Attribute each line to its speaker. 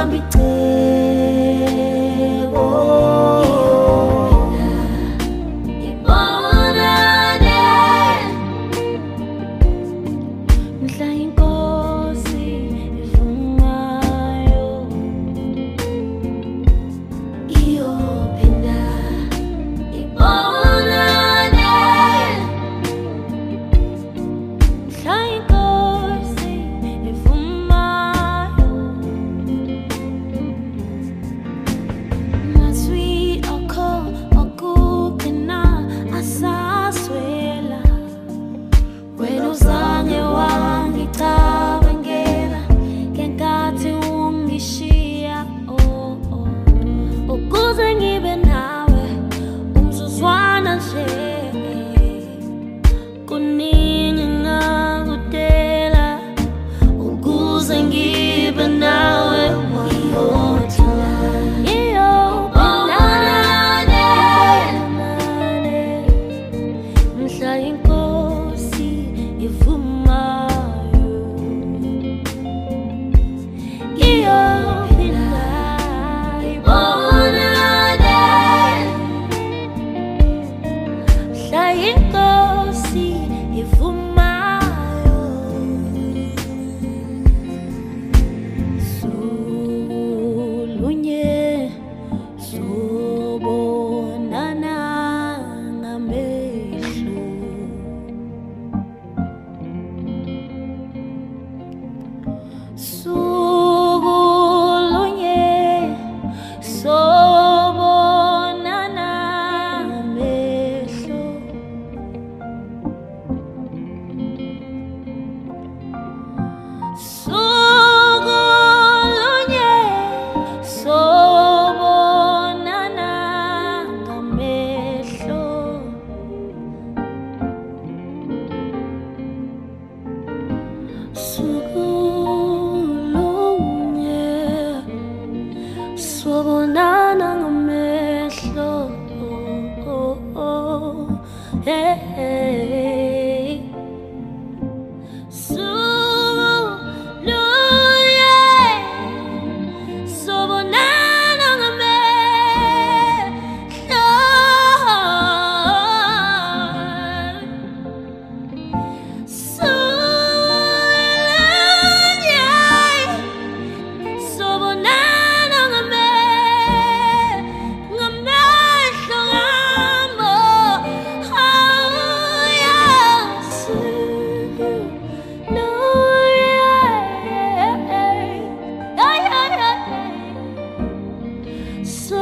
Speaker 1: Can be taken. Sobonana